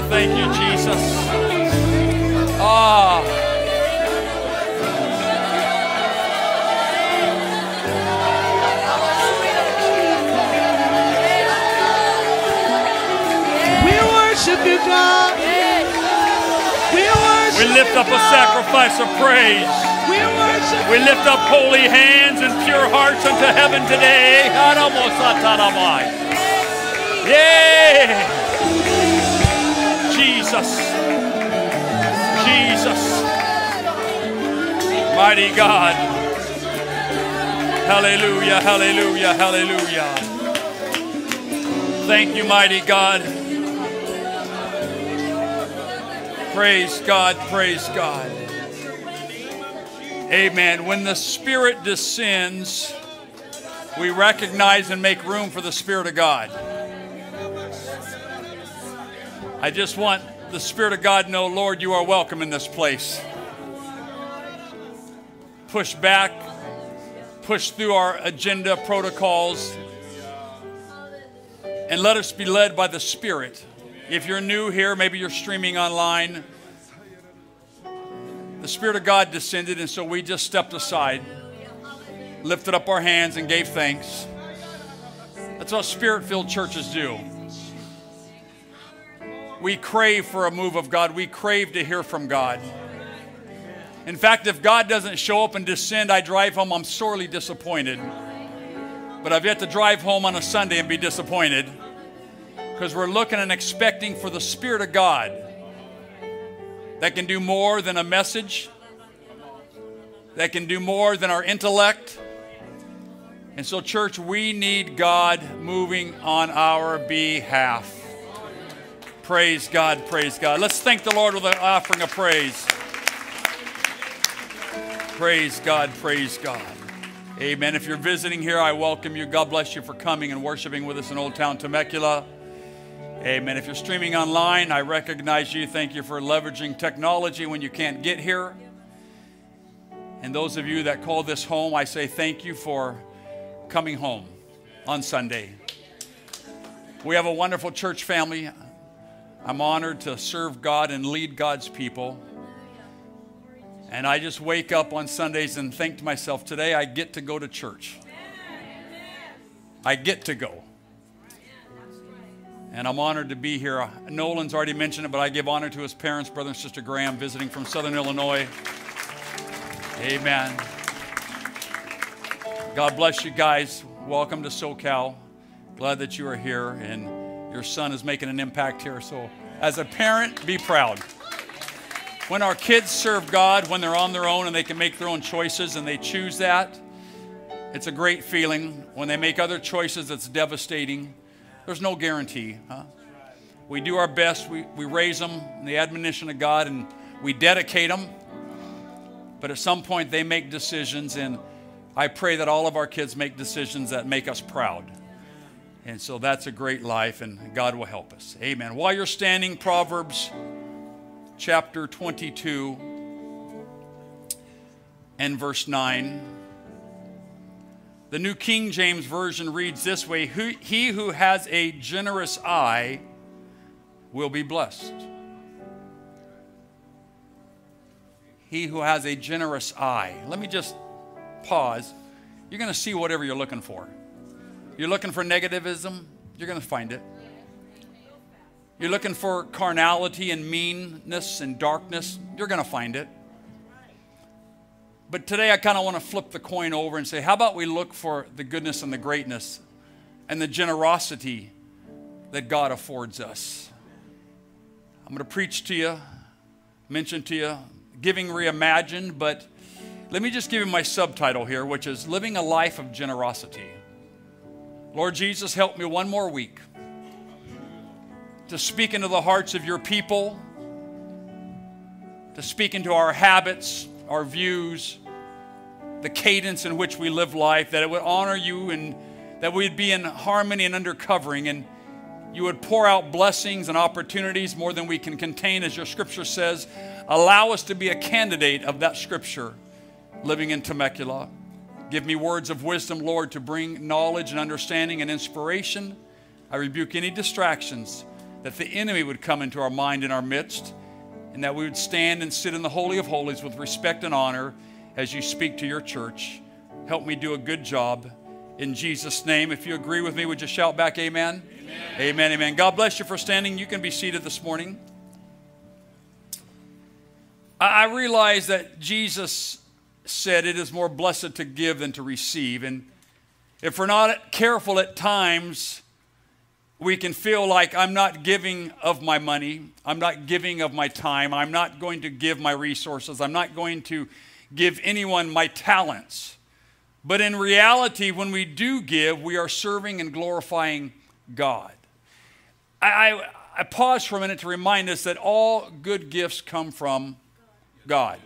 Hallelujah. Thank you, Jesus. Ah. We worship you, God. We worship We lift up a sacrifice of praise. We worship We lift up holy hands and pure hearts unto heaven today. Yeah. Jesus. Jesus. Mighty God. Hallelujah, hallelujah, hallelujah. Thank you, mighty God. Praise God, praise God. Amen. When the Spirit descends, we recognize and make room for the Spirit of God. I just want the Spirit of God know, Lord, you are welcome in this place. Push back, push through our agenda protocols, and let us be led by the Spirit. If you're new here, maybe you're streaming online, the Spirit of God descended, and so we just stepped aside, lifted up our hands, and gave thanks. That's what spirit filled churches do. We crave for a move of God, we crave to hear from God. In fact, if God doesn't show up and descend, I drive home, I'm sorely disappointed. But I've yet to drive home on a Sunday and be disappointed because we're looking and expecting for the Spirit of God that can do more than a message, that can do more than our intellect. And so, church, we need God moving on our behalf. Praise God, praise God. Let's thank the Lord with an offering of praise. Praise God, praise God. Amen. If you're visiting here, I welcome you. God bless you for coming and worshiping with us in Old Town Temecula. Amen. If you're streaming online, I recognize you. Thank you for leveraging technology when you can't get here. And those of you that call this home, I say thank you for coming home on Sunday. We have a wonderful church family. I'm honored to serve God and lead God's people. And I just wake up on Sundays and think to myself, today I get to go to church. I get to go. And I'm honored to be here. Nolan's already mentioned it, but I give honor to his parents, brother and sister Graham, visiting from Southern Illinois. Amen. God bless you guys. Welcome to SoCal. Glad that you are here and your son is making an impact here. So, as a parent, be proud. When our kids serve God, when they're on their own and they can make their own choices and they choose that, it's a great feeling. When they make other choices, it's devastating. There's no guarantee. Huh? We do our best. We, we raise them in the admonition of God and we dedicate them. But at some point, they make decisions, and I pray that all of our kids make decisions that make us proud. And so that's a great life, and God will help us. Amen. While you're standing, Proverbs chapter 22 and verse 9. The New King James Version reads this way He who has a generous eye will be blessed. He who has a generous eye. Let me just pause. You're going to see whatever you're looking for. You're looking for negativism, you're going to find it. You're looking for carnality and meanness and darkness, you're going to find it. But today I kind of want to flip the coin over and say, how about we look for the goodness and the greatness and the generosity that God affords us? I'm going to preach to you, mention to you, giving reimagined, but let me just give you my subtitle here, which is Living a Life of Generosity. Lord Jesus, help me one more week to speak into the hearts of your people, to speak into our habits, our views, the cadence in which we live life, that it would honor you and that we'd be in harmony and undercovering, and you would pour out blessings and opportunities more than we can contain, as your scripture says. Allow us to be a candidate of that scripture living in Temecula. Give me words of wisdom, Lord, to bring knowledge and understanding and inspiration. I rebuke any distractions that the enemy would come into our mind and our midst, and that we would stand and sit in the Holy of Holies with respect and honor as you speak to your church. Help me do a good job. In Jesus' name, if you agree with me, would you shout back, Amen? Amen, amen. amen. God bless you for standing. You can be seated this morning. I realize that Jesus said it is more blessed to give than to receive. And if we're not careful at times, we can feel like I'm not giving of my money, I'm not giving of my time, I'm not going to give my resources, I'm not going to give anyone my talents. But in reality, when we do give, we are serving and glorifying God. I, I, pause for a minute to remind us that all good gifts come from God.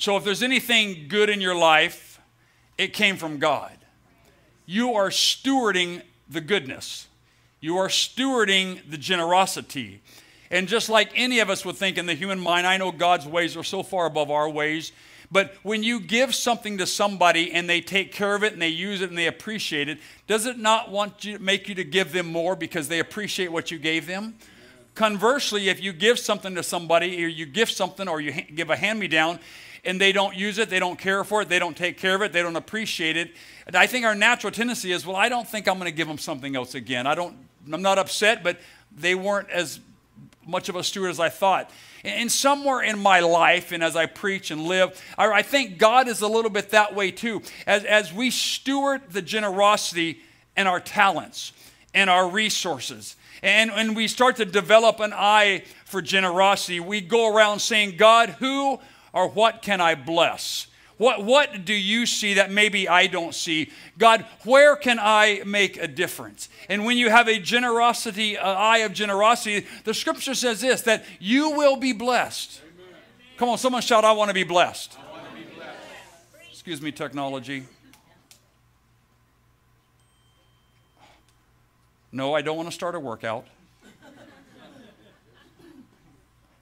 So if there's anything good in your life, it came from God. You are stewarding the goodness. You are stewarding the generosity. And just like any of us would think in the human mind, I know God's ways are so far above our ways. But when you give something to somebody and they take care of it and they use it and they appreciate it, does it not want you make you to give them more because they appreciate what you gave them? Conversely, if you give something to somebody or you give something or you give a hand-me-down and they don't use it, they don't care for it, they don't take care of it, they don't appreciate it, I think our natural tendency is, well, I don't think I'm going to give them something else again. I don't I'm not upset, but they weren't as much of a steward as I thought. And somewhere in my life, and as I preach and live, I think God is a little bit that way too. As, as we steward the generosity and our talents and our resources, and, when we start to develop an eye for generosity, we go around saying, God, who or what can I bless? What, what do you see that maybe I don't see? God, where can I make a difference? And when you have a generosity, an eye of generosity, the scripture says this that you will be blessed. Amen. Come on, someone shout, I want to be blessed. Be blessed. Excuse me, technology. No, I don't want to start a workout.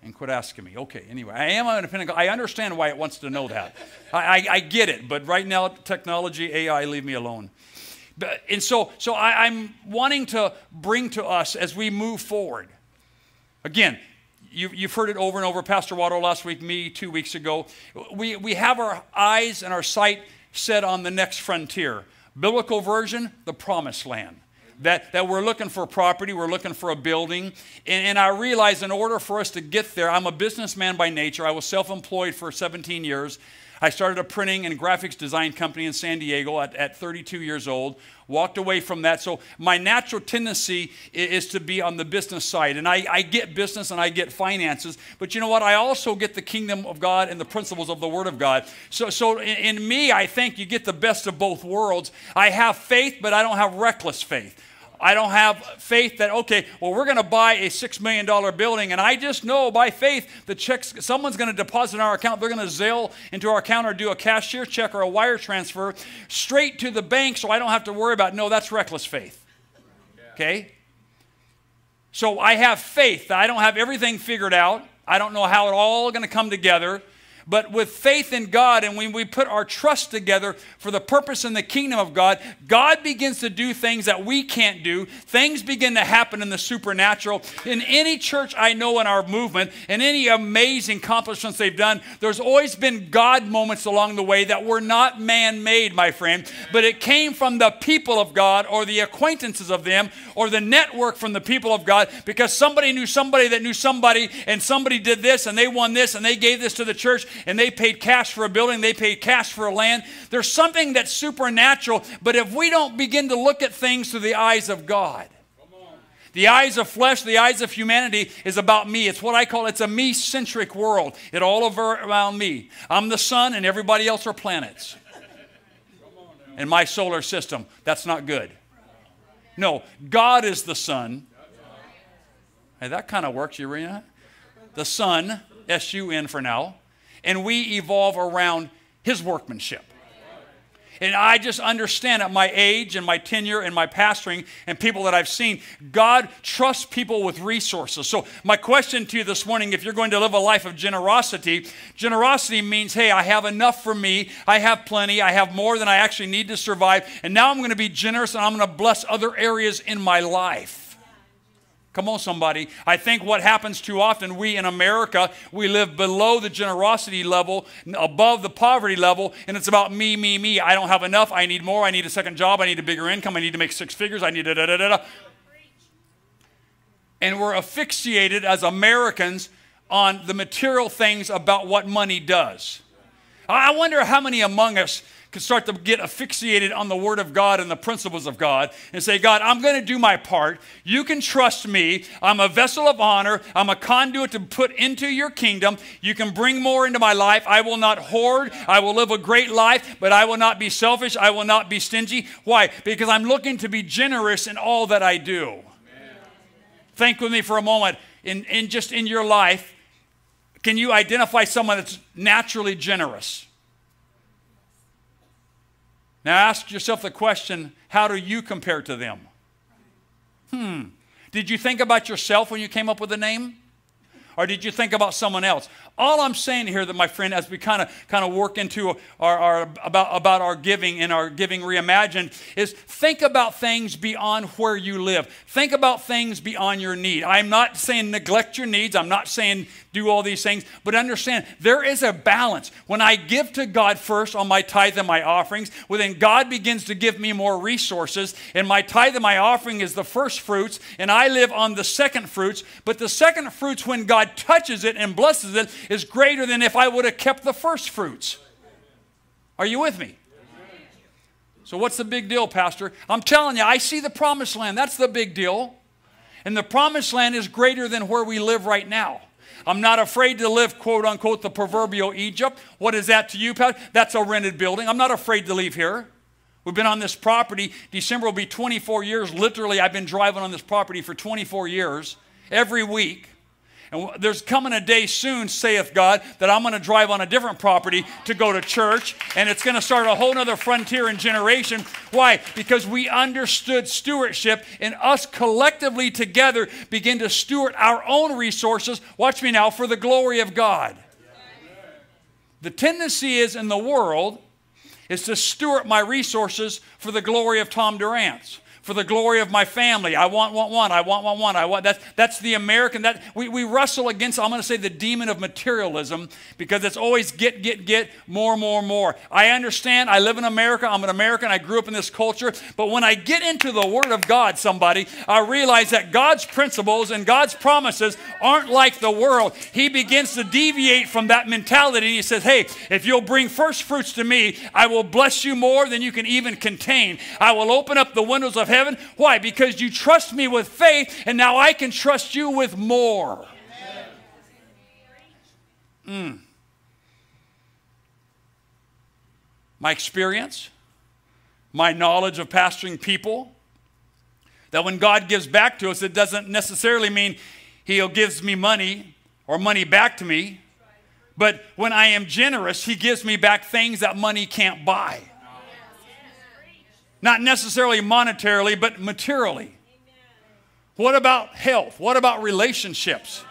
and quit asking me. Okay, anyway, I am an independent. I understand why it wants to know that. I, I, I, get it, but right now, technology, AI, leave me alone. But, and so, so I, I'm wanting to bring to us as we move forward. Again, you, you've heard it over and over. Pastor Waddle last week, me two weeks ago. We, we have our eyes and our sight set on the next frontier. Biblical version, the promised land that, that we're looking for property, we're looking for a building. And, and I realize in order for us to get there, I'm a businessman by nature. I was self employed for 17 years. I started a printing and graphics design company in San Diego at, at 32 years old. Walked away from that. So my natural tendency is, is to be on the business side. And I, I, get business and I get finances. But you know what? I also get the kingdom of God and the principles of the Word of God. So, so in, in me, I think you get the best of both worlds. I have faith, but I don't have reckless faith. I don't have faith that, okay, well, we're going to buy a $6 million building, and I just know by faith the checks, someone's going to deposit in our account. They're going to Zelle into our account or do a cashier check or a wire transfer straight to the bank so I don't have to worry about, it. no, that's reckless faith. Okay? So I have faith. that I don't have everything figured out. I don't know how it all going to come together. But with faith in God and when we put our trust together for the purpose in the kingdom of God, God begins to do things that we can't do. Things begin to happen in the supernatural. In any church I know in our movement and any amazing accomplishments they've done, there's always been God moments along the way that were not man made, my friend, but it came from the people of God or the acquaintances of them or the network from the people of God because somebody knew somebody that knew somebody and somebody did this and they won this and they gave this to the church and they paid cash for a building, they paid cash for a land. There's something that's supernatural, but if we don't begin to look at things through the eyes of God, the eyes of flesh, the eyes of humanity is about me. It's what I call it's a me-centric world. It all over around me. I'm the sun and everybody else are planets. In my solar system, that's not good. No, God is the sun. Hey, that kind of works, you? The sun, S-U-N for now and we evolve around his workmanship. And I just understand at my age and my tenure and my pastoring and people that I've seen, God trusts people with resources. So, my question to you this morning if you're going to live a life of generosity, generosity means, hey, I have enough for me, I have plenty, I have more than I actually need to survive, and now I'm going to be generous and I'm going to bless other areas in my life. Come on, somebody. I think what happens too often, we in America, we live below the generosity level, above the poverty level, and it's about me, me, me. I don't have enough. I need more. I need a second job. I need a bigger income. I need to make six figures. I need da da da da. And we're asphyxiated as Americans on the material things about what money does. I wonder how many among us can start to get asphyxiated on the Word of God and the principles of God and say, God, I'm going to do my part. You can trust me. I'm a vessel of honor. I'm a conduit to put into your kingdom. You can bring more into my life. I will not hoard. I will live a great life, but I will not be selfish. I will not be stingy. Why? Because I'm looking to be generous in all that I do. Amen. Think with me for a moment. In, in just in your life, can you identify someone that's naturally generous? Now ask yourself the question how do you compare to them? Hmm. Did you think about yourself when you came up with the name? Or did you think about someone else? All I'm saying here that my friend, as we kind of kind of work into our, our about, about our giving and our giving reimagined, is think about things beyond where you live. Think about things beyond your need. I'm not saying neglect your needs. I'm not saying do all these things, but understand there is a balance. When I give to God first on my tithe and my offerings, well, then God begins to give me more resources, and my tithe and my offering is the first fruits, and I live on the second fruits. But the second fruits, when God touches it and blesses it, is greater than if I would have kept the first fruits. Are you with me? So, what's the big deal, Pastor? I'm telling you, I see the promised land. That's the big deal. And the promised land is greater than where we live right now. I'm not afraid to live, quote unquote, the proverbial Egypt. What is that to you, Pastor? That's a rented building. I'm not afraid to leave here. We've been on this property. December will be 24 years. Literally, I've been driving on this property for 24 years every week. And there's coming a day soon, saith God, that I'm going to drive on a different property to go to church, and it's going to start a whole other frontier and generation. Why? Because we understood stewardship, and us collectively together begin to steward our own resources. Watch me now, for the glory of God. The tendency is in the world is to steward my resources for the glory of Tom Durrance for the glory of my family. I want, want, want. I want, want, want. I want. That's, that's the American. That we, we wrestle against, I'm going to say, the demon of materialism because it's always get, get, get, more, more, more. I understand. I live in America. I'm an American. I grew up in this culture. But when I get into the Word of God, somebody, I realize that God's principles and God's promises aren't like the world. He begins to deviate from that mentality. He says, hey, if you'll bring first fruits to me, I will bless you more than you can even contain. I will open up the windows of heaven heaven. Why? Because you trust me with faith, and now I can trust you with more. Mm. My experience, my knowledge of pastoring people, that when God gives back to us, it doesn't necessarily mean He gives me money or money back to me. But when I am generous, He gives me back things that money can't buy. Not necessarily monetarily, but materially. What about health? What about relationships?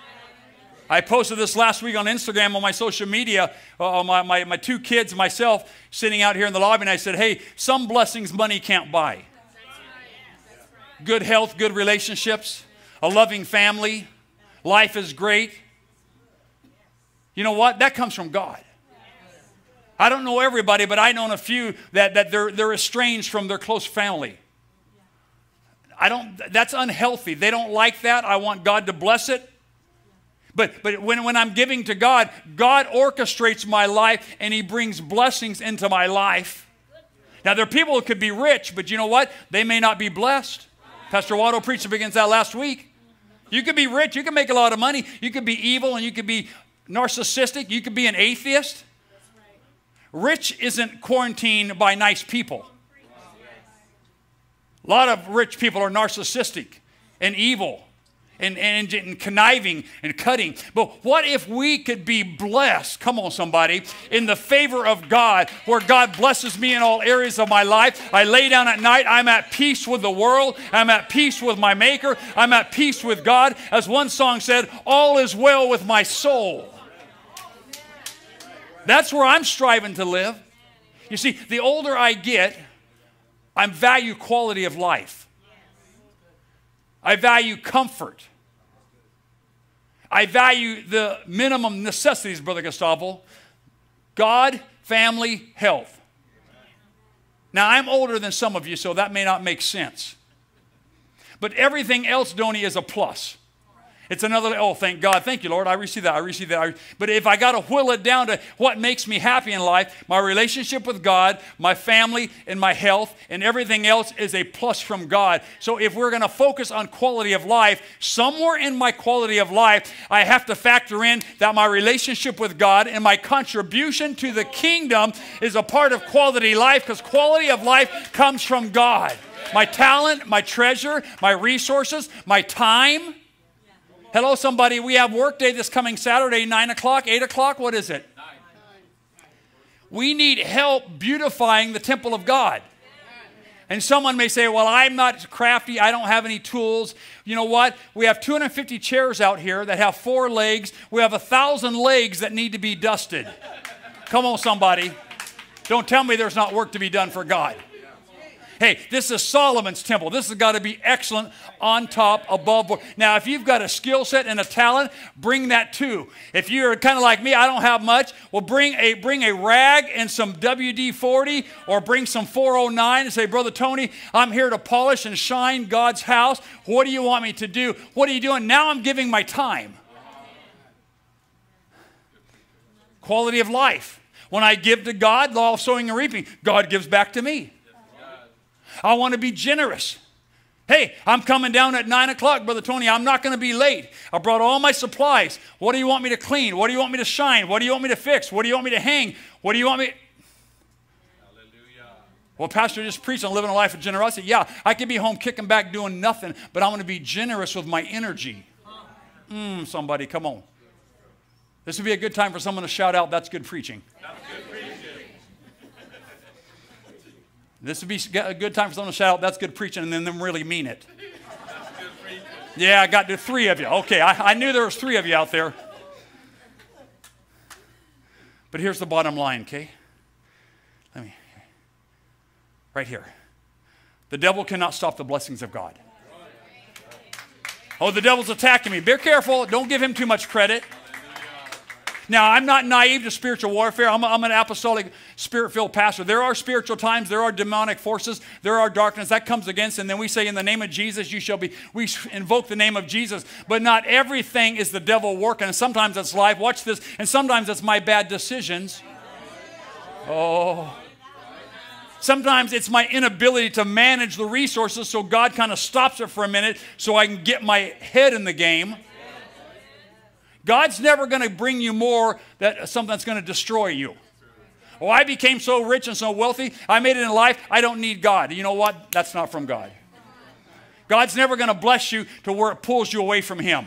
I posted this last week on Instagram on my social media. Uh, my, my, my two kids, myself, sitting out here in the lobby, and I said, Hey, some blessings money can't buy. Good health, good relationships, a loving family, life is great. You know what? That comes from God. I don't know everybody, but I know a few that, that they're, they're estranged from their close family. I don't, that's unhealthy. They don't like that. I want God to bless it. But, but when, when I'm giving to God, God orchestrates my life and He brings blessings into my life. Now, there are people who could be rich, but you know what? They may not be blessed. Pastor Watto preached against that last week. You could be rich, you can make a lot of money, you could be evil, and you could be narcissistic, you could be an atheist. Rich isn't quarantined by nice people. A lot of rich people are narcissistic and evil and, and, and, conniving and cutting. But what if we could be blessed, come on, somebody, in the favor of God, where God blesses me in all areas of my life? I lay down at night, I'm at peace with the world, I'm at peace with my Maker, I'm at peace with God. As one song said, All is well with my soul. That's where I'm striving to live. You see, the older I get, I value quality of life. I value comfort. I value the minimum necessities, Brother Gustavo God, family, health. Now, I'm older than some of you, so that may not make sense. But everything else, Donnie, is a plus. It's another, oh, thank God. Thank you, Lord. I receive that. I receive that. but if I got to whittle it down to what makes me happy in life, my relationship with God, my family, and my health, and everything else is a plus from God. So if we're going to focus on quality of life, somewhere in my quality of life, I have to factor in that my relationship with God and my contribution to the kingdom is a part of quality life because quality of life comes from God. My talent, my treasure, my resources, my time Hello, somebody. We have work day this coming Saturday, 9 o'clock, 8 o'clock. What is it? We need help beautifying the temple of God. And someone may say, Well, I'm not crafty. I don't have any tools. You know what? We have 250 chairs out here that have four legs. We have a thousand legs that need to be dusted. Come on, somebody. Don't tell me there's not work to be done for God. Hey, this is Solomon's temple. This has got to be excellent on top, above board. Now, if you've got a skill set and a talent, bring that too. If you're kind of like me, I don't have much, well, bring a, bring a rag and some WD 40 or bring some 409 and say, Brother Tony, I'm here to polish and shine God's house. What do you want me to do? What are you doing? Now I'm giving my time. Quality of life. When I give to God, law of sowing and reaping, God gives back to me. I want to be generous. Hey, I'm coming down at 9 o'clock, Brother Tony. I'm not going to be late. I brought all my supplies. What do you want me to clean? What do you want me to shine? What do you want me to fix? What do you want me to hang? What do you want me? Hallelujah. Well, Pastor just preached on living a life of generosity. Yeah, I could be home kicking back doing nothing, but I'm going to be generous with my energy. Mm, somebody, come on. This would be a good time for someone to shout out, that's good preaching. That's good preaching. This would be a good time for someone to shout out, that's good preaching, and then them really mean it. Yeah, I got the three of you. Okay, I, I knew there was three of you out there. But here's the bottom line, okay? Let me, right here. The devil cannot stop the blessings of God. Oh, the devil's attacking me. Be careful. Don't give him too much credit. Now, I'm not naive to spiritual warfare. I'm, a, I'm an apostolic, spirit filled pastor. There are spiritual times, there are demonic forces, there are darkness that comes against, and then we say, In the name of Jesus, you shall be. We invoke the name of Jesus, but not everything is the devil working. And sometimes it's life. Watch this. And sometimes it's my bad decisions. Oh. Sometimes it's my inability to manage the resources, so God kind of stops it for a minute so I can get my head in the game. God's never going to bring you more that something that's going to destroy you. Oh, I became so rich and so wealthy, I made it in life, I don't need God. You know what? That's not from God. God's never going to bless you to where it pulls you away from Him.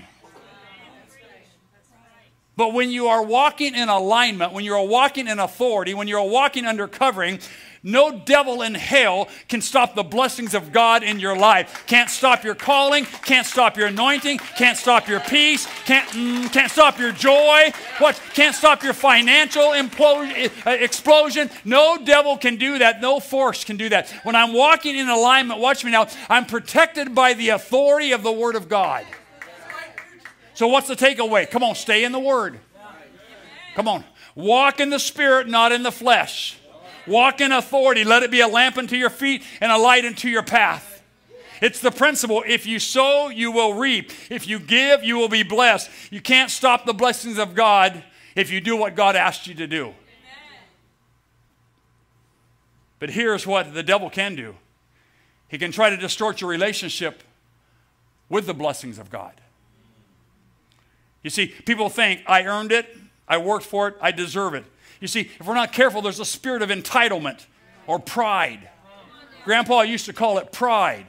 But when you are walking in alignment, when you're walking in authority, when you're walking under covering, no devil in hell can stop the blessings of God in your life. Can't stop your calling, can't stop your anointing, can't stop your peace, can't, mm, can't stop your joy. What? Can't stop your financial uh, explosion. No devil can do that. No force can do that. When I'm walking in alignment, watch me now, I'm protected by the authority of the Word of God. So, what's the takeaway? Come on, stay in the Word. Come on. Walk in the Spirit, not in the flesh. Walk in authority. Let it be a lamp unto your feet and a light unto your path. It's the principle. If you sow, you will reap. If you give, you will be blessed. You can't stop the blessings of God if you do what God asked you to do. But here's what the devil can do he can try to distort your relationship with the blessings of God. You see, people think, I earned it, I worked for it, I deserve it. You see, if we're not careful, there's a spirit of entitlement or pride. Grandpa used to call it pride.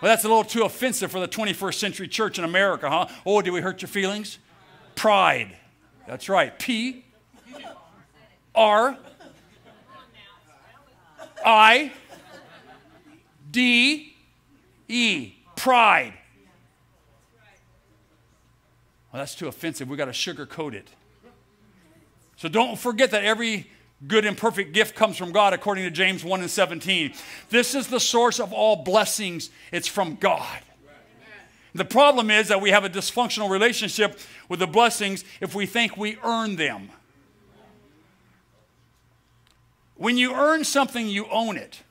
Well, that's a little too offensive for the 21st century church in America, huh? Oh, did we hurt your feelings? Pride. That's right. P R I D E. Pride. Well, that's too offensive. We've got to sugarcoat it. So don't forget that every good and perfect gift comes from God, according to James 1 and 17. This is the source of all blessings, it's from God. The problem is that we have a dysfunctional relationship with the blessings if we think we earn them. When you earn something, you own it.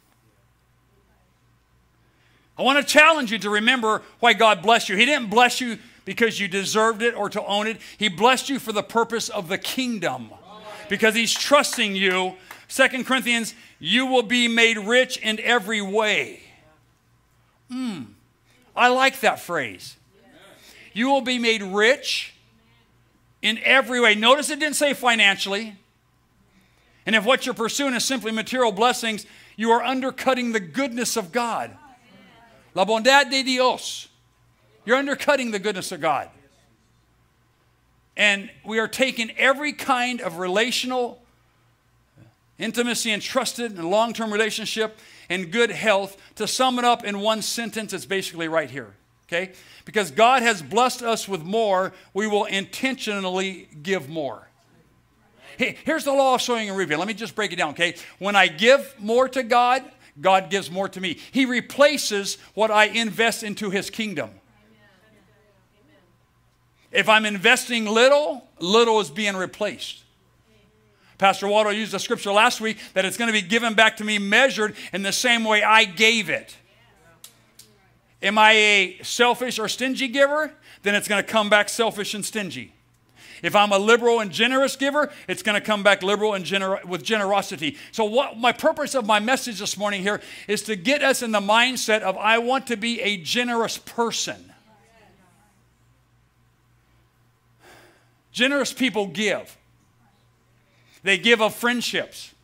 I want to challenge you to remember why God blessed you. He didn't bless you because you deserved it or to own it. He blessed you for the purpose of the kingdom because He's trusting you. Second Corinthians, you will be made rich in every way. Hmm. I like that phrase. You will be made rich in every way. Notice it didn't say financially. And if what you're pursuing is simply material blessings, you are undercutting the goodness of God. La bondad de Dios. You're undercutting the goodness of God. And we are taking every kind of relational intimacy and trusted and long term relationship and good health. To sum it up in one sentence, it's basically right here. Okay? Because God has blessed us with more, we will intentionally give more. Here's the law of sowing and reaping. Let me just break it down, okay? When I give more to God, God gives more to me. He replaces what I invest into His kingdom. If I'm investing little, little is being replaced. Pastor Waldo used a scripture last week that it's going to be given back to me measured in the same way I gave it. Am I a selfish or stingy giver? Then it's going to come back selfish and stingy. If I'm a liberal and generous giver, it's going to come back liberal and gener- with generosity. So, what my purpose of my message this morning here is to get us in the mindset of I want to be a generous person. Generous people give. They give of friendships.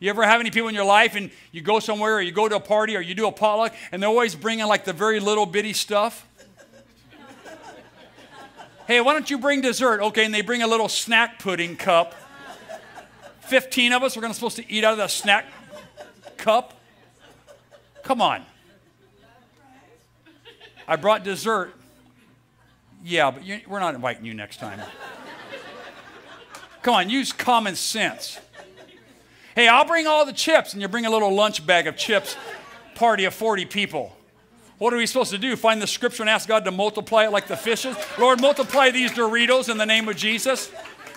You ever have any people in your life and you go somewhere or you go to a party or you do a potluck and they're always bringing like the very little bitty stuff? Hey, why don't you bring dessert? Okay, and they bring a little snack pudding cup. 15 of us are going to supposed to eat out of the snack cup. Come on. I brought dessert. Yeah, but you, we're not inviting you next time. Come on, use common sense. Hey, I'll bring all the chips, and you bring a little lunch bag of chips, party of 40 people. What are we supposed to do? Find the scripture and ask God to multiply it like the fishes? Lord, multiply these Doritos in the name of Jesus.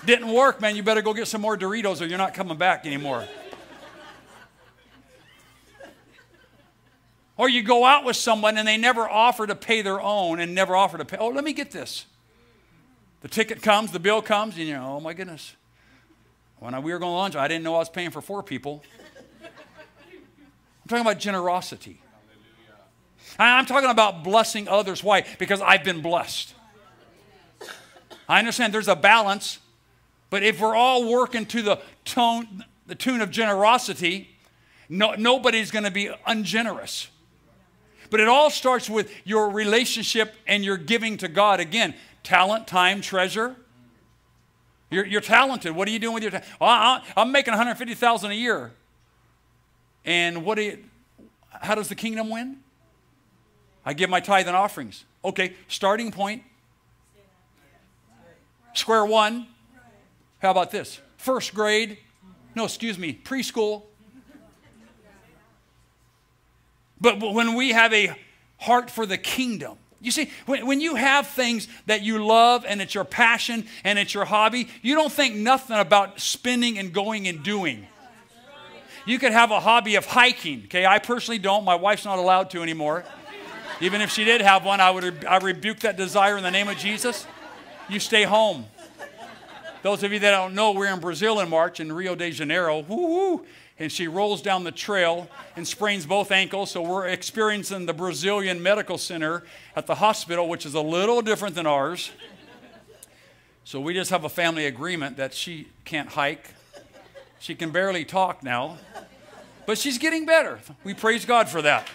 Didn't work, man. You better go get some more Doritos or you're not coming back anymore. Or you go out with someone and they never offer to pay their own and never offer to pay. Oh, let me get this. The ticket comes, the bill comes, and you know, oh my goodness. When I, we were going to lunch, I didn't know I was paying for four people. I'm talking about generosity. I'm talking about blessing others. Why? Because I've been blessed. I understand there's a balance, but if we're all working to the tone, the tune of generosity, no, nobody's going to be ungenerous. But it all starts with your relationship and your giving to God. Again, talent, time, treasure. You're, you're talented. What are you doing with your time? Well, I'm making 150,000 a year. And what do you, how does the kingdom win? I give my tithe and offerings. Okay, starting point. Square one. How about this? First grade. No, excuse me, preschool. But, when we have a heart for the kingdom, you see, when, when you have things that you love and it's your passion and it's your hobby, you don't think nothing about spending and going and doing. You could have a hobby of hiking. Okay, I personally don't. My wife's not allowed to anymore. Even if she did have one, I would I rebuke that desire in the name of Jesus. You stay home. Those of you that don't know, we're in Brazil in March in Rio de Janeiro. Woo-hoo. And she rolls down the trail and sprains both ankles. So we're experiencing the Brazilian Medical Center at the hospital, which is a little different than ours. So we just have a family agreement that she can't hike. She can barely talk now, but she's getting better. We praise God for that.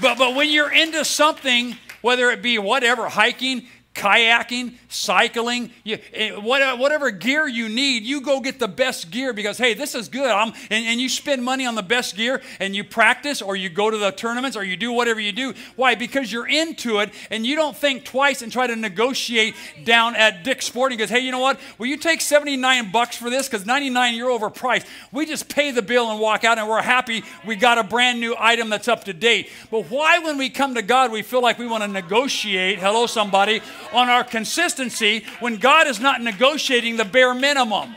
But, but when you're into something, whether it be whatever, hiking, kayaking, cycling, you, eh, whatever gear you need, you go get the best gear because, hey, this is good. And, and you spend money on the best gear and you practice or you go to the tournaments or you do whatever you do. Why? Because you're into it and you don't think twice and try to negotiate down at Dick's Sporting because, hey, you know what? Will you take 79 bucks for this? Because 99 you're overpriced. We just pay the bill and walk out and we're happy we got a brand new item that's up to date. But why, when we come to God, we feel like we want to negotiate, hello, somebody, on our consistency when God is not negotiating the bare minimum?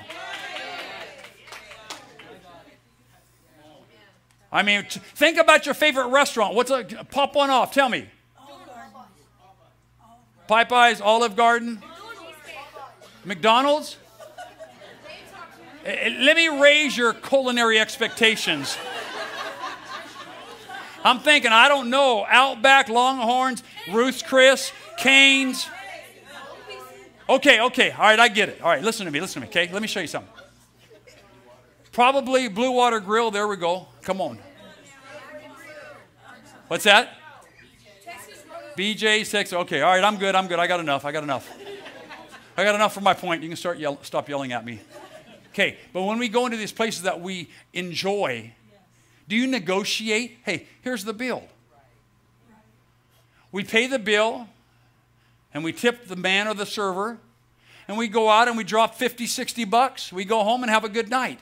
I mean, think about your favorite restaurant. What's a pop one off? Tell me. Popeyes, Olive Garden, McDonald's. Eh, eh, let me raise your culinary expectations. I'm thinking, I don't know, Outback, Longhorns, Ruth's Chris, Cane's. Okay, okay, all right, I get it. All right, listen to me, listen to me, okay? Let me show you something. Probably Blue Water Grill, there we go. Come on. What's that? BJ six. Okay, all right, I'm good. I'm good. I got enough. I got enough. I got enough for my point. You can start yell, stop yelling at me. Okay, but when we go into these places that we enjoy, do you negotiate? Hey, here's the bill. We pay the bill and we tip the man or the server and we go out and we drop 50, 60 bucks. We go home and have a good night,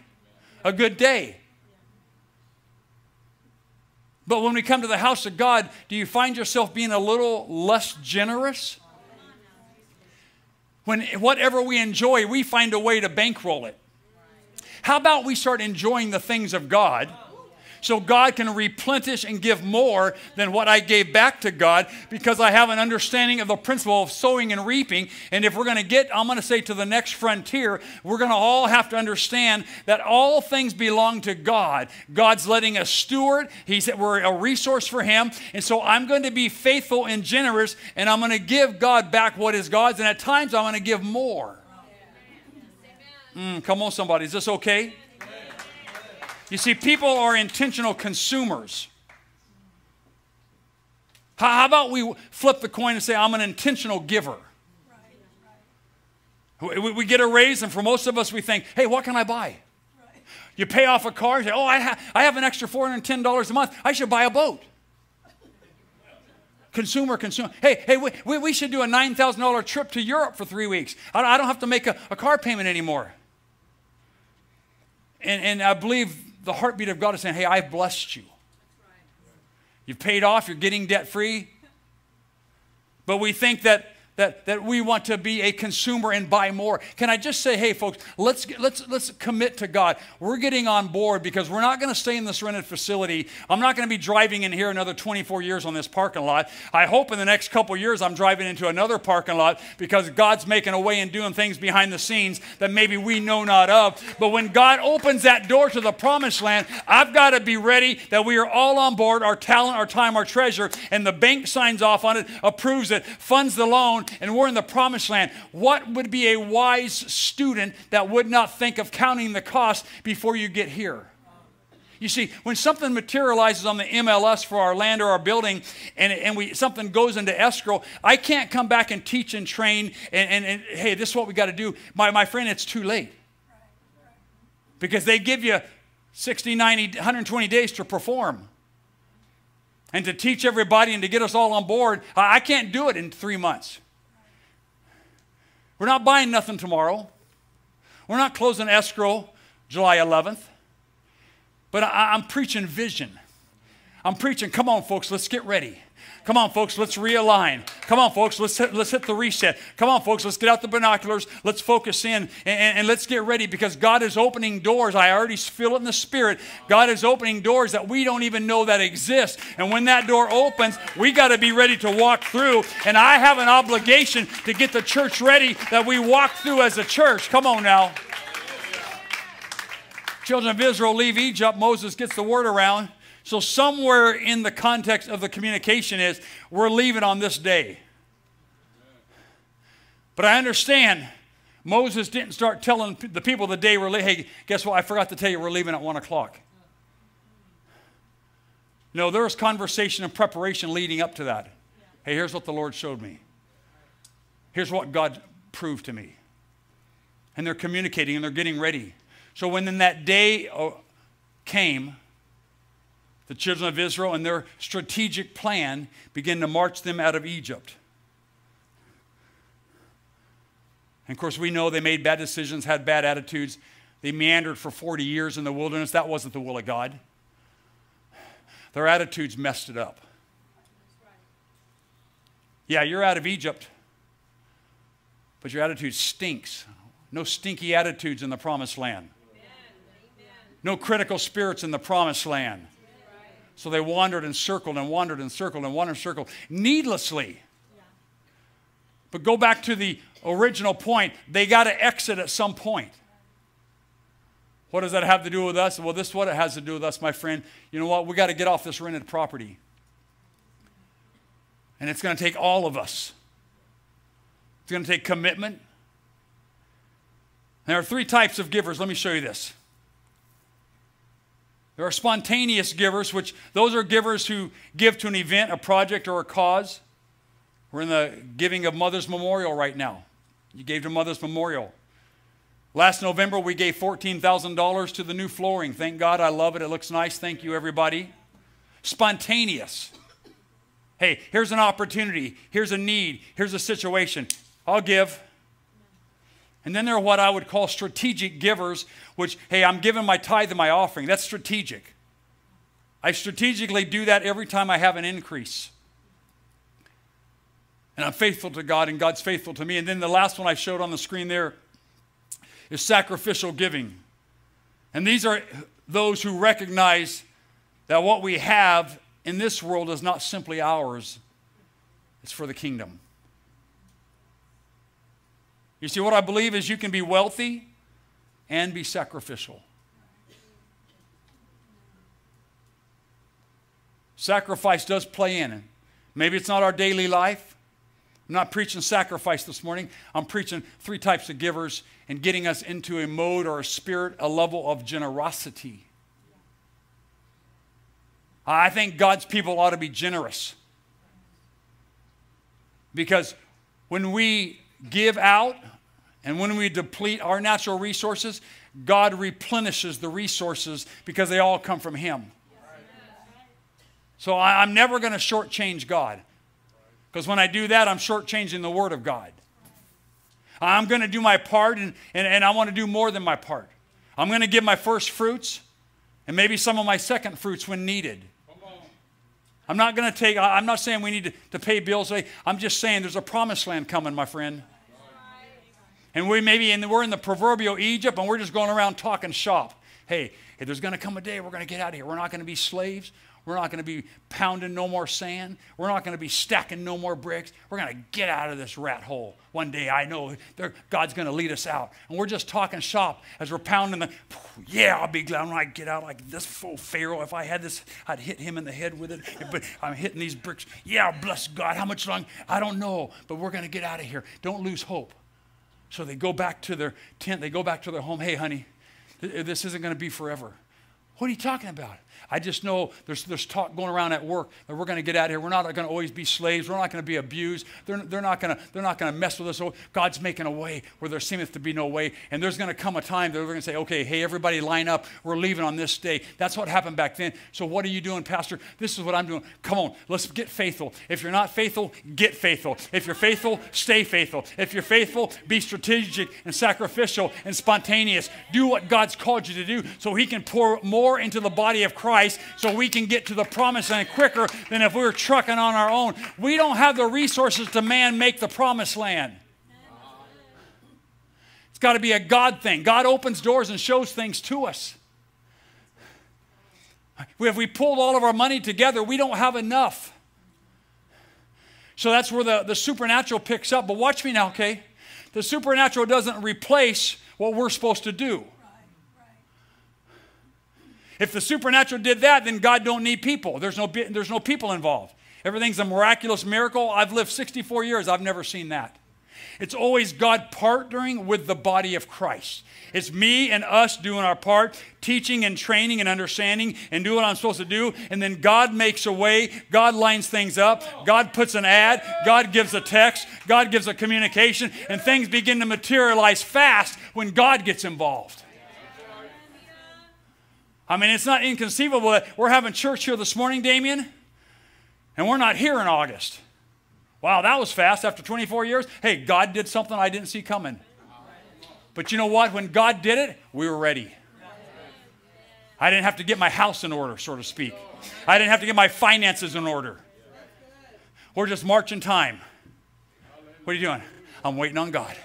a good day. But when we come to the house of God, do you find yourself being a little less generous? When whatever we enjoy, we find a way to bankroll it. How about we start enjoying the things of God? So God can replenish and give more than what I gave back to God because I have an understanding of the principle of sowing and reaping. And if we're going to get, I'm going to say to the next frontier, we're going to all have to understand that all things belong to God. God's letting us steward. He said we're a resource for Him. And so I'm going to be faithful and generous, and I'm going to give God back what is God's. And at times I'm going to give more. Mm, come on, somebody. Is this okay? You see, people are intentional consumers. How about we flip the coin and say, I'm an intentional giver? We, get a raise, and for most of us, we think, hey, what can I buy? You pay off a car, you say, oh, I, ha- I have an extra $410 a month. I should buy a boat. Consumer, consumer. Hey, hey, we, we should do a $9,000 trip to Europe for three weeks. I, I don't have to make a, a car payment anymore. And, and I believe the heartbeat of God is saying, hey, I've blessed you. You've paid off, you're getting debt free. But we think that that, that we want to be a consumer and buy more. Can I just say, hey, folks, let's, let's, let's commit to God. We're getting on board because we're not going to stay in this rented facility. I'm not going to be driving in here another 24 years on this parking lot. I hope in the next couple years I'm driving into another parking lot because God's making a way and doing things behind the scenes that maybe we know not of. But when God opens that door to the promised land, I've got to be ready that we are all on board, our talent, our time, our treasure, and the bank signs off on it, approves it, funds the loan, and we're in the promised land. What would be a wise student that would not think of counting the cost before you get here? You see, when something materializes on the MLS for our land or our building and, and we, something goes into escrow, I can't come back and teach and train and, and, and hey, this is what we got to do. My, my friend, it's too late. Because they give you 60, 90, 120 days to perform and to teach everybody and to get us all on board. I can't do it in three months. We're not buying nothing tomorrow. We're not closing escrow July 11th. But I, am preaching vision. I'm preaching, come on, folks, let's get ready. Come on, folks, let's realign. Come on, folks, let's hit, let's hit the reset. Come on, folks, let's get out the binoculars. Let's focus in and, and, and, let's get ready because God is opening doors. I already feel it in the spirit. God is opening doors that we don't even know that exist. And when that door opens, we got to be ready to walk through. And I have an obligation to get the church ready that we walk through as a church. Come on now. Children of Israel leave Egypt. Moses gets the word around. So, somewhere in the context of the communication is we're leaving on this day. But I understand Moses didn't start telling the people the day we're leaving, hey, guess what? I forgot to tell you we're leaving at 1 o'clock. No, there was conversation and preparation leading up to that. Hey, here's what the Lord showed me. Here's what God proved to me. And they're communicating and they're getting ready. So when then that day uh, came, the children of Israel and their strategic plan began to march them out of Egypt. And of course, we know they made bad decisions, had bad attitudes. They meandered for 40 years in the wilderness. That wasn't the will of God. Their attitudes messed it up. Yeah, you're out of Egypt, but your attitude stinks. No stinky attitudes in the promised land. No critical spirits in the promised land. So they wandered and circled and wandered and circled and wandered and circled needlessly. But go back to the original point. They got to exit at some point. What does that have to do with us? Well, this is what it has to do with us, my friend. You know what? We got to get off this rented property. And it's going to take all of us. It's going to take commitment. There are three types of givers. Let me show you this. There are spontaneous givers, which those are givers who give to an event, a project, or a cause. We're in the giving of Mother's Memorial right now. You gave to Mother's Memorial. Last November, we gave $14,000 to the new flooring. Thank God, I love it. It looks nice. Thank you, everybody. Spontaneous. Hey, here's an opportunity. Here's a need. Here's a situation. I'll give. And then there are what I would call strategic givers, which, hey, I'm giving my tithe and my offering. That's strategic. I strategically do that every time I have an increase. And I'm faithful to God, and God's faithful to me. And then the last one I showed on the screen there is sacrificial giving. And these are those who recognize that what we have in this world is not simply ours, it's for the kingdom. You see, what I believe is you can be wealthy and be sacrificial. Sacrifice does play in. Maybe it's not our daily life. I'm not preaching sacrifice this morning. I'm preaching three types of givers and getting us into a mode or a spirit, a level of generosity. I think God's people ought to be generous. Because when we give out and when we deplete our natural resources, God replenishes the resources because they all come from Him. So I'm never going to shortchange God. Because when I do that, I'm shortchanging the Word of God. I'm going to do my part, and, and, and I want to do more than my part. I'm going to give my first fruits and maybe some of my second fruits when needed. I'm not going to take, I'm not saying we need to, to pay bills. I'm just saying there's a promised land coming, my friend. And we maybe the, we're in the proverbial Egypt and we're just going around talking shop. Hey, hey there's going to come a day we're going to get out of here. We're not going to be slaves. We're not going to be pounding no more sand. We're not going to be stacking no more bricks. We're going to get out of this rat hole. One day I know God's going to lead us out. And we're just talking shop as we're pounding the, yeah, I'll be glad when I get out like this full Pharaoh. If I had this, I'd hit him in the head with it. But I'm hitting these bricks. Yeah, bless God. How much long? I don't know. But we're going to get out of here. Don't lose hope. So they go back to their tent. They go back to their home. Hey, honey, this isn't going to be forever. What are you talking about? I just know there's, there's talk going around at work that we're going to get out of here. We're not going to always be slaves. We're not going to be abused. They're, they're not going to mess with us. God's making a way where there seemeth to be no way. And there's going to come a time that we're going to say, okay, hey, everybody line up. We're leaving on this day. That's what happened back then. So what are you doing, Pastor? This is what I'm doing. Come on, let's get faithful. If you're not faithful, get faithful. If you're faithful, stay faithful. If you're faithful, be strategic and sacrificial and spontaneous. Do what God's called you to do so He can pour more into the body of Christ so we can get to the promised land quicker than if we were trucking on our own. We don't have the resources to man make the promised land. It's got to be a God thing. God opens doors and shows things to us. If we pulled all of our money together, we don't have enough. So that's where the, the supernatural picks up. But watch me now, okay? The supernatural doesn't replace what we're supposed to do. If the supernatural did that, then God don't need people. There's no, there's no people involved. Everything's a miraculous miracle. I've lived 64 years. I've never seen that. It's always God partnering with the body of Christ. It's me and us doing our part, teaching and training and understanding and doing what I'm supposed to do. And then God makes a way. God lines things up. God puts an ad. God gives a text. God gives a communication. And things begin to materialize fast when God gets involved. I mean, it's not inconceivable that we're having church here this morning, Damien, and we're not here in August. Wow, that was fast after 24 years. Hey, God did something I didn't see coming. But you know what? When God did it, we were ready. I didn't have to get my house in order, so to speak. I didn't have to get my finances in order. We're just marching time. What are you doing? I'm waiting on God.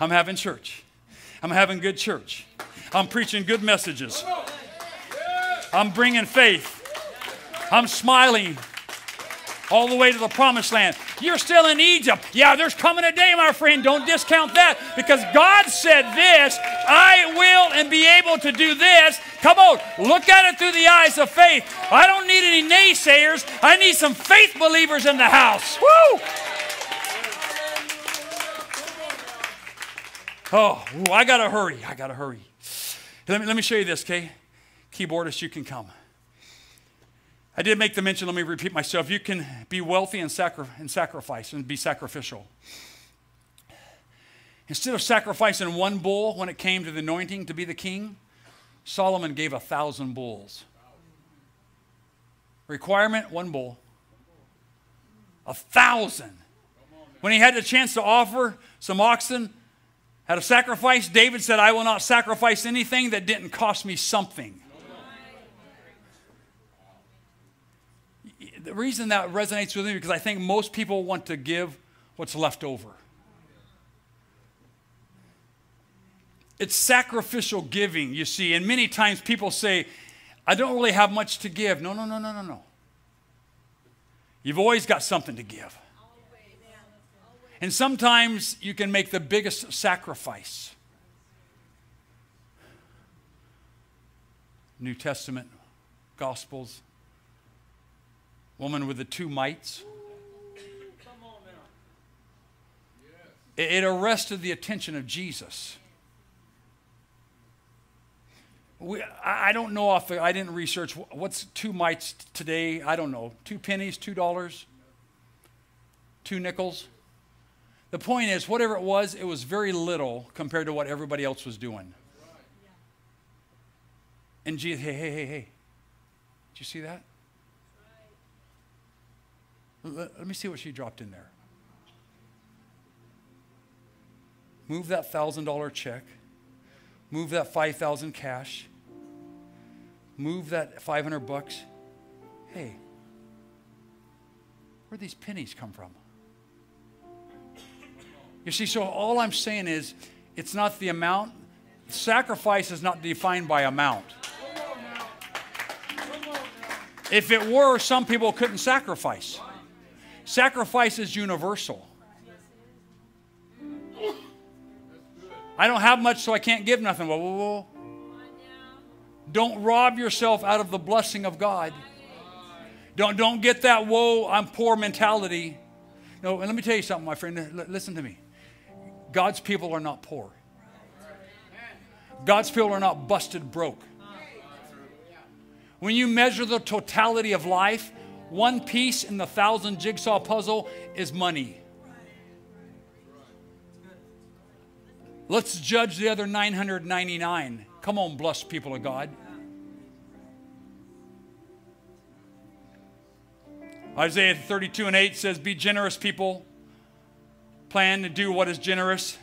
I'm having church. I'm having good church. I'm preaching good messages. I'm bringing faith. I'm smiling all the way to the promised land. You're still in Egypt. Yeah, there's coming a day, my friend. Don't discount that because God said this I will and be able to do this. Come on, look at it through the eyes of faith. I don't need any naysayers, I need some faith believers in the house. Woo! Oh, ooh, I gotta hurry. I gotta hurry. Let me, let me show you this, okay? Keyboardist, you can come. I did make the mention, let me repeat myself. You can be wealthy and, sacri- and sacrifice and be sacrificial. Instead of sacrificing one bull when it came to the anointing to be the king, Solomon gave a thousand bulls. Requirement one bull. A thousand. When he had the chance to offer some oxen at a sacrifice, David said, I will not sacrifice anything that didn't cost me something. the reason that resonates with me because I think most people want to give what's left over. It's sacrificial giving, you see. And many times people say, I don't really have much to give. No, no, no, no, no, no. You've always got something to give. And sometimes you can make the biggest sacrifice. New Testament, Gospels, woman with the two mites. It arrested the attention of Jesus. We, I don't know if I didn't research what's two mites today. I don't know. Two pennies, two dollars, two nickels. The point is, whatever it was, it was very little compared to what everybody else was doing. And Jesus, hey, hey, hey, hey. Did you see that? Let, let me see what she dropped in there. Move that $1,000 check. Move that 5,000 cash. Move that 500 bucks. Hey, where these pennies come from? You see, so all I'm saying is it's not the amount. Sacrifice is not defined by amount. If it were, some people couldn't sacrifice. Sacrifice is universal. I don't have much, so I can't give nothing. Whoa, whoa, whoa. Don't rob yourself out of the blessing of God. Don't, don't get that, whoa, I'm poor mentality. No, and let me tell you something, my friend. L- listen to me. God's people are not poor. God's people are not busted broke. When you measure the totality of life, one piece in the thousand jigsaw puzzle is money. Let's judge the other 999. Come on, blessed people of God. Isaiah 32 and 8 says, Be generous, people. Plan to do what is generous,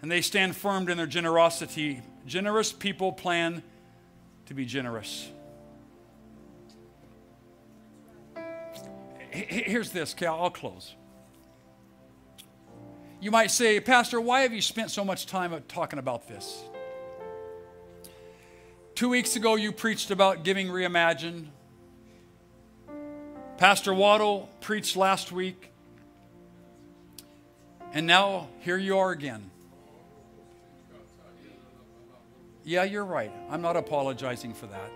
and they stand firm in their generosity. Generous people plan to be generous. here's this, okay, I'll close. You might say, Pastor, why have you spent so much time talking about this? Two weeks ago, you preached about giving reimagined. Pastor Waddle preached last week. And now here you are again. Yeah, you're right. I'm not apologizing for that.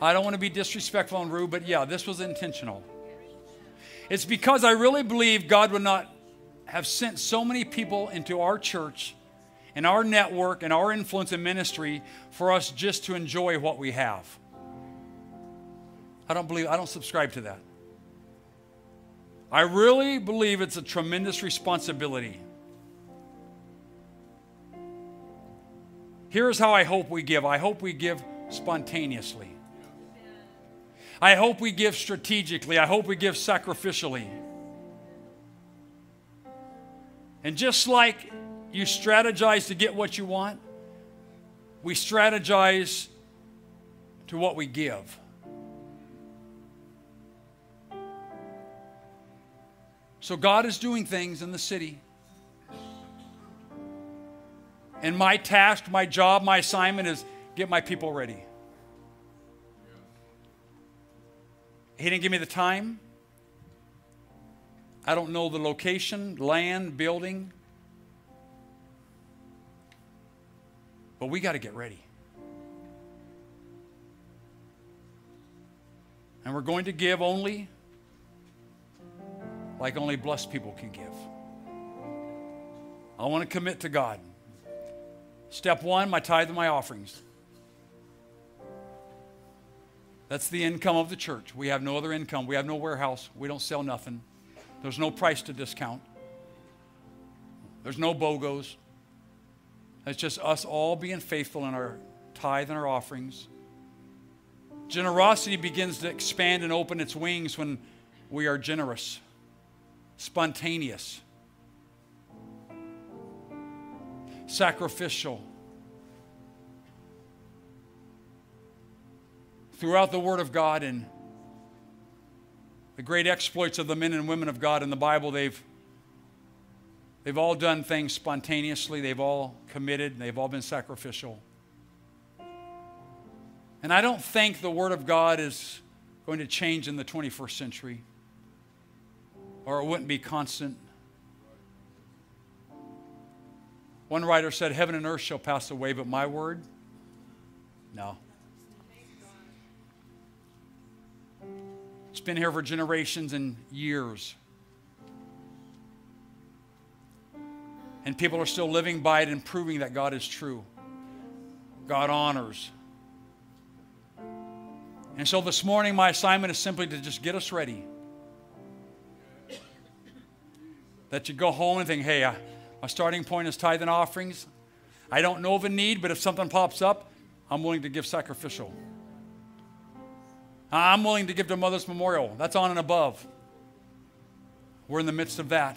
I don't want to be disrespectful and rude, but yeah, this was intentional. It's because I really believe God would not have sent so many people into our church and our network and our influence and ministry for us just to enjoy what we have. I don't believe, I don't subscribe to that. I really believe it's a tremendous responsibility. Here's how I hope we give I hope we give spontaneously. I hope we give strategically. I hope we give sacrificially. And just like you strategize to get what you want, we strategize to what we give. So God is doing things in the city. And my task, my job, my assignment is get my people ready. He didn't give me the time. I don't know the location, land, building. But we got to get ready. And we're going to give only like only blessed people can give. I want to commit to God. Step one, my tithe and my offerings. That's the income of the church. We have no other income. We have no warehouse. We don't sell nothing. There's no price to discount. There's no BOGOs. It's just us all being faithful in our tithe and our offerings. Generosity begins to expand and open its wings when we are generous, spontaneous, sacrificial. throughout the Word of God and the great exploits of the men and women of God in the Bible, they've, they've all done things spontaneously, they've all committed, they've all been sacrificial. And I don't think the Word of God is going to change in the 21st century, or it wouldn't be constant. One writer said, Heaven and earth shall pass away, but my word, no. It's been here for generations and years. And people are still living by it and proving that God is true. God honors. And so this morning, my assignment is simply to just get us ready. That you go home and think, hey, I, my starting point is tithing offerings. I don't know of a need, but if something pops up, I'm willing to give sacrificial. I'm willing to give to Mother's Memorial. That's on and above. We're in the midst of that.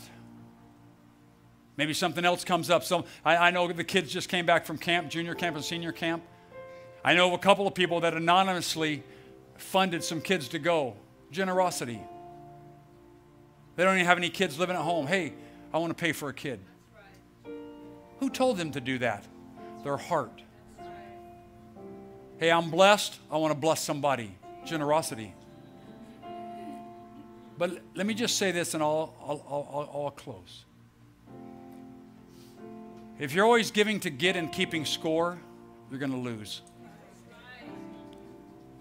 Maybe something else comes up. So I, I know the kids just came back from camp, junior camp and senior camp. I know of a couple of people that anonymously funded some kids to go. Generosity. They don't even have any kids living at home. Hey, I want to pay for a kid. Who told them to do that? Their heart. Hey, I'm blessed. I want to bless somebody generosity. But let me just say this and I'll, I'll, I'll, I'll close. If you're always giving to get and keeping score, you're going to lose.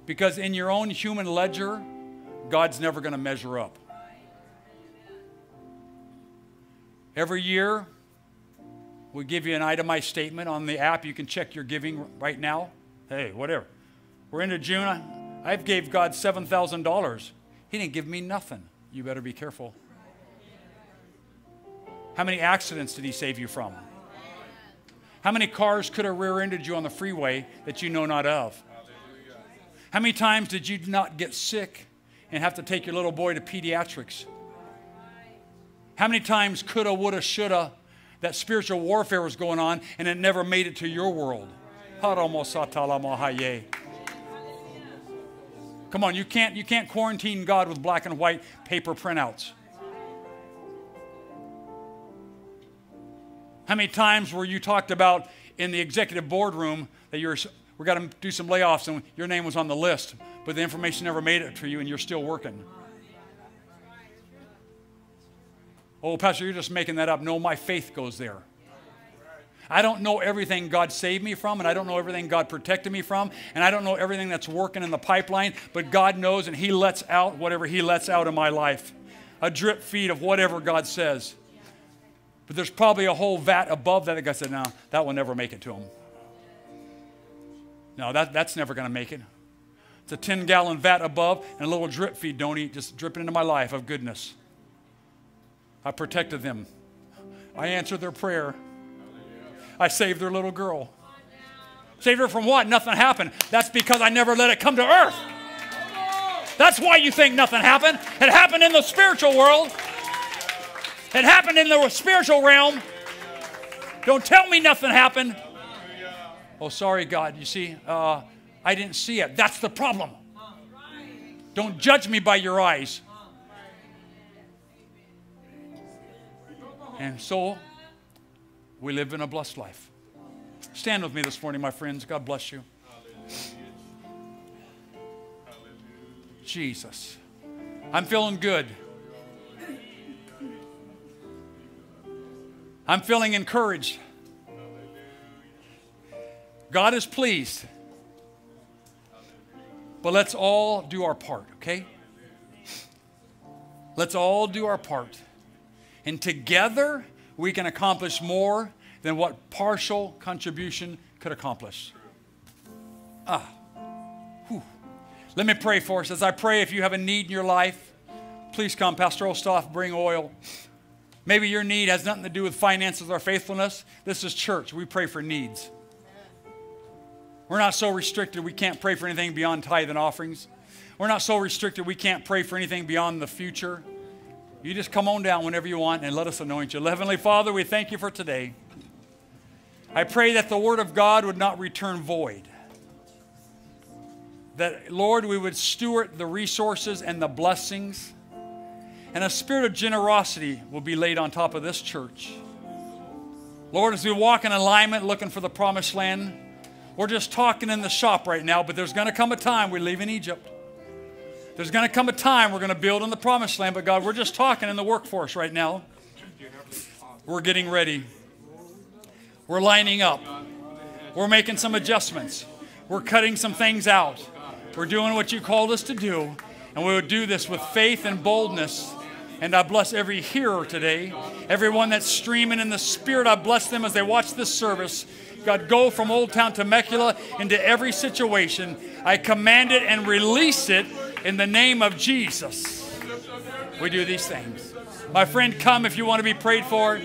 Because in your own human ledger, God's never going to measure up. Every year, we give you an itemized statement on the app. You can check your giving right now. Hey, whatever. We're into June. I've gave God $7,000. He didn't give me nothing. You better be careful. How many accidents did he save you from? How many cars could have rear ended you on the freeway that you know not of? How many times did you not get sick and have to take your little boy to pediatrics? How many times coulda, woulda, shoulda that spiritual warfare was going on and it never made it to your world? Come on, you can't, you can't quarantine God with black and white paper printouts. How many times were you talked about in the executive boardroom that you're, we got to do some layoffs and your name was on the list, but the information never made it to you and you're still working? Oh, Pastor, you're just making that up. No, my faith goes there. I don't know everything God saved me from, and I don't know everything God protected me from, and I don't know everything that's working in the pipeline, but God knows, and He lets out whatever He lets out in my life. a drip feed of whatever God says. But there's probably a whole vat above that that God said, no, that will never make it to him. No, that, that's never going to make it. It's a 10 gallon vat above and a little drip feed, don't eat, just dripping into my life of goodness. I protected them. I answered their prayer. I saved their little girl. Saved her from what? Nothing happened. That's because I never let it come to earth. That's why you think nothing happened. It happened in the spiritual world. It happened in the spiritual realm. Don't tell me nothing happened. Oh, sorry, God. You see, uh, I didn't see it. That's the problem. Don't judge me by your eyes. And so, we live in a blessed life. Stand with me this morning, my friends. God bless you. Jesus. I'm feeling good. I'm feeling encouraged. God is pleased. But let's all do our part, okay? Let's all do our part. And together, we can accomplish more than what partial contribution could accomplish. Ah. Whew. Let me pray for us. As I pray, if you have a need in your life, please come. Pastor Olstoff, bring oil. Maybe your need has nothing to do with finances or faithfulness. This is church. We pray for needs. We're not so restricted we can't pray for anything beyond tithe and offerings. We're not so restricted we can't pray for anything beyond the future. You just come on down whenever you want and let us anoint you. Heavenly Father, we thank you for today. I pray that the Word of God would not return void. That, Lord, we would steward the resources and the blessings, and a spirit of generosity will be laid on top of this church. Lord, as we walk in alignment looking for the promised land, we're just talking in the shop right now, but there's going to come a time we leave in Egypt. There's going to come a time we're going to build in the promised land, but God, we're just talking in the workforce right now. We're getting ready. We're lining up. We're making some adjustments. We're cutting some things out. We're doing what you called us to do, and we will do this with faith and boldness. And I bless every hearer today, everyone that's streaming in the Spirit. I bless them as they watch this service. God, go from Old Town to Temecula into every situation. I command it and release it in the name of Jesus. We do these things. My friend, come if you want to be prayed for.